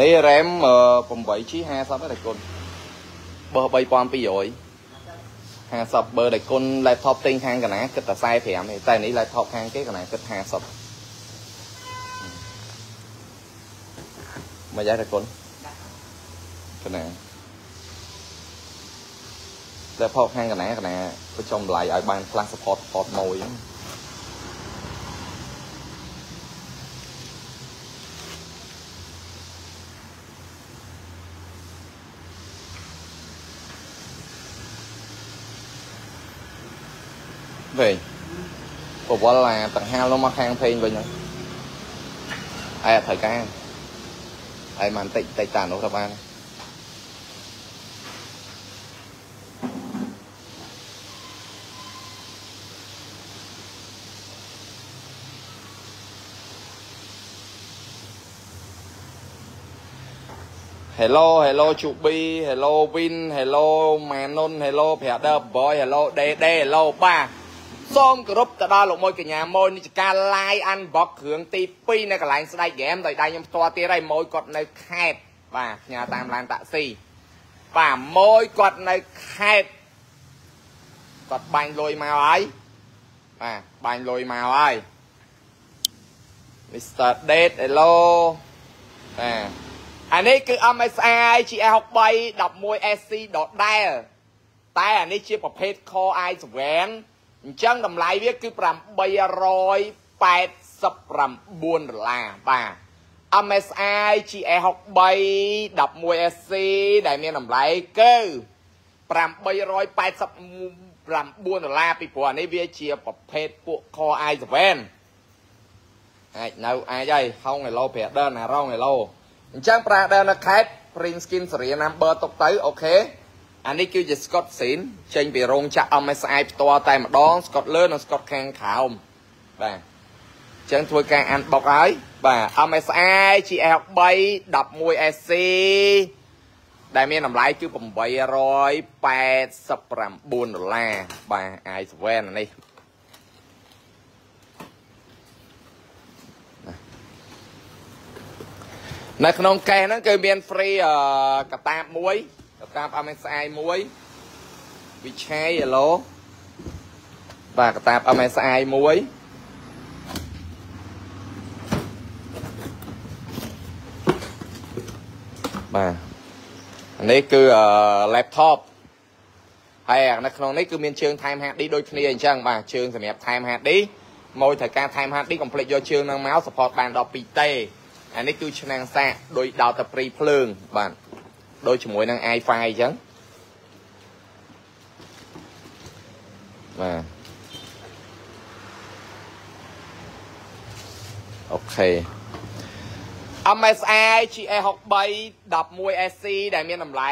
នេះ RAM 8G 50ដែរគុណបើ3200 50បើដែលគុណ laptop ទិញខាងកណាគិតតែ45ទេតែនេះ laptop ខាងគេកណាគិត50មកយ៉ាងតែគុណកណា laptop ខាងកណាកណាប្រចំតម្លៃឲ្យបានខ្លះ support port មួយហ្នឹង វិញប្រវល់អាដង្ហាលនោះមកខាងពេញវិញហ្នឹងឯអត់ត្រូវការឯមិនតិចតិចតានោះទៅបាន Hello Hello chú Bi Hello Vin Hello Manon Hello ប្រាដឺ Boy Hello DD Hello បាទ សូមគោរពទៅដល់លោកមួយកញ្ញាម៉ូយនេះជាការ live unbox គ្រឿងទី2នៅកន្លែងស្ដែកហ្គេមដោយដៃខ្ញុំផ្ទាល់ទៀតហើយម៉ូយគាត់នៅខេត្តបាទផ្ញើតាមឡានតាក់ស៊ីបាទម៉ូយគាត់នៅខេត្តគាត់បាញ់លុយមកហើយបាទបាញ់លុយមកហើយ Mr. Date Hello បាទអានេះគឺ MSI GA63 11SC ដដែលតែអានេះជាប្រភេទ Core i7 អញ្ចឹងតម្លៃវាគឺ889ដុល្លារបាទ MSI GA63 11SC ដែលមានតម្លៃគឺ889ដុល្លារពីព្រោះអានេះវាជាប្រភេទពួក Core i7 អាចនៅអាចហើយហុងឯឡូប្រាដឺណារងឯឡូអញ្ចឹងប្រើដែលនៅខេត្ត print skin សេរី number ទុកទៅអូខេ អានេះគឺជា Scott Sin ចេញពីរោងចក្រ MSI ផ្ទាល់តែម្ដង Scott លើនិង Scott ខាងក្រោមបាទអញ្ចឹងធ្វើការអានបុកហើយបាទ MSI GL3 11SC ដែលមានតម្លៃគឺ889ដុល្លារបាទ i7 នេះនៅក្នុងកេសហ្នឹងគឺមាន free កតាបមួយក តាប MSI មួយវិឆ័យ hello បាទកតាប MSI មួយបាទនេះគឺ laptop ហើយនៅក្នុងនេះគឺមានជើងថែម HD ដូចគ្នាអញ្ចឹងបាទជើងសម្រាប់ថែម HD មួយត្រូវការថែម HD កុំភ្លេចយកជើងហ្នឹងមក support បានដល់2តេអានេះគឺឆ្នាំងសាកដោយដោតតែព្រីភ្លើងបាទ ដូចជាមួយនឹង i5 អញ្ចឹងបាទអូខេ MSI GA63 11SC ដែលមានតម្លៃ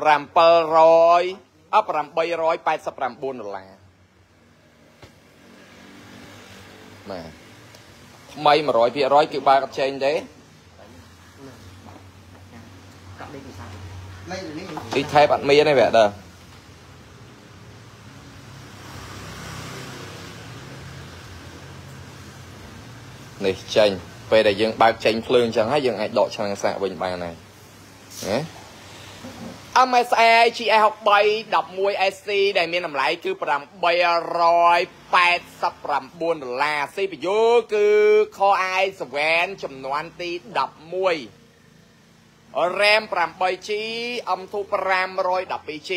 700អ889ដុល្លារបាទថ្មី100%គឺបើកចេញទេ ទីថេបអត់មានទេវាដើនេះចេញពេលដែលយើងបើកចេញភ្លើងអញ្ចឹងហើយយើងអាចដកឆ្នាំងសាកវិញបានហើយណា MSI GS63 11SC ដែលមានតម្លៃគឺ889ដុល្លារ CPU គឺ Core i7 ចំនួនទី11 RAM 8G M2 512G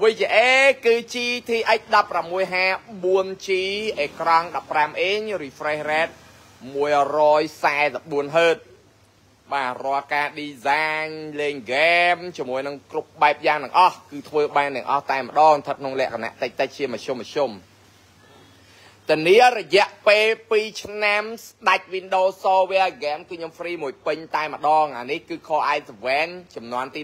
VGA គឺ GTX 1650 4G អេក្រង់15អ៊ីញ refresh rate 144 Hz បាទរាល់ការ design លេង game ជាមួយនឹងគ្រប់បែបយ៉ាងទាំងអស់គឺធ្វើបានទាំងអស់តែម្ដងស្ថិតក្នុងលក្ខណៈតិចតិចជាមធ្យមមធ្យម ធានារយៈពេល2ឆ្នាំស្ដាច់ Windows Software Game គឺខ្ញុំ free មួយពេញតែម្ដងអានេះគឺ Core i7 ចំនួនទី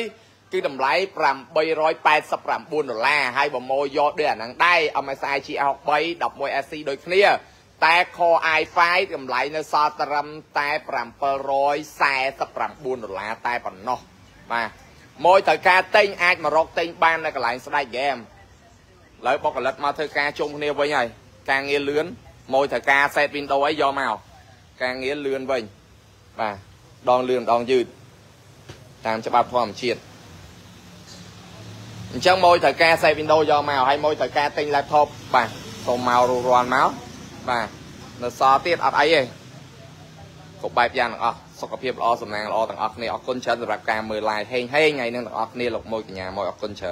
11គឺតម្លៃ889ដុល្លារហើយបើម៉ូយកដូចអាហ្នឹងដែរ MSI GL3 11SC ដូចគ្នាតែ Core i5 តម្លៃនៅសល់ត្រឹមតែ749ដុល្លារតែប៉ុណ្ណោះបាទមួយត្រូវការទិញអាចមករកទិញបាននៅកន្លែងស្ដែកហ្គេមលើបុគ្គលិកមកធ្វើការជុំគ្នាវិញហើយ ការងារលឿនមួយត្រូវការ set window អីយកមកការងារលឿនវិញបាទដងលឿងដងយឺតតាមច្បាប់ធម្មជាតិអញ្ចឹងមកត្រូវការ save Windows យកមកហើយមកត្រូវការទិញ laptop បាទសូមមករួចរាន់មកបាទនៅសល់ទៀតអត់អីទេគ្រប់បែបយ៉ាងទាំងអស់សុខភាពល្អសំណាងល្អទាំងអស់គ្នាអរគុណច្រើនសម្រាប់ការមើល live ហេងហេងថ្ងៃនេះទាំងអស់គ្នាលោកមួយកញ្ញាមកអរគុណច្រើន